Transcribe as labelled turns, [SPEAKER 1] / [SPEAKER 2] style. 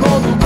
[SPEAKER 1] more than